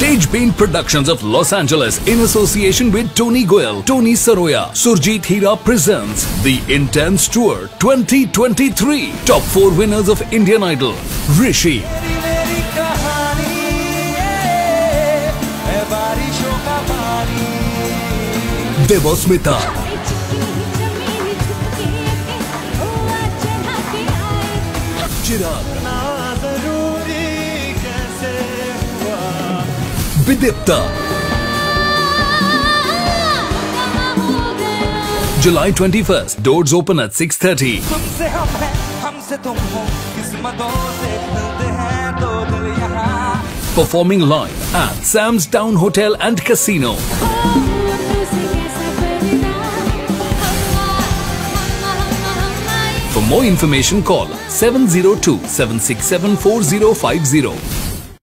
Stage Paint Productions of Los Angeles in association with Tony Goyal, Tony Saroya, Surjit Hira presents The Intense Tour 2023. Top 4 winners of Indian Idol, Rishi. Deboshmita. Chirag. Bidipta. July 21st, doors open at 6.30. Performing live at Sam's Town Hotel and Casino. For more information, call 702 767 4050.